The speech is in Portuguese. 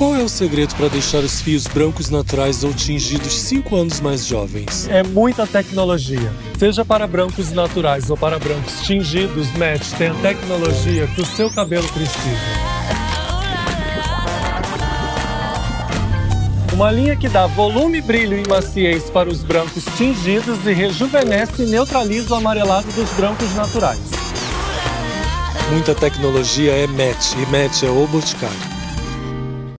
Qual é o segredo para deixar os fios brancos naturais ou tingidos 5 anos mais jovens? É muita tecnologia. Seja para brancos naturais ou para brancos tingidos, Match tem a tecnologia que o seu cabelo precisa. Uma linha que dá volume, brilho e maciez para os brancos tingidos e rejuvenesce e neutraliza o amarelado dos brancos naturais. Muita tecnologia é Match e Match é o Boticário.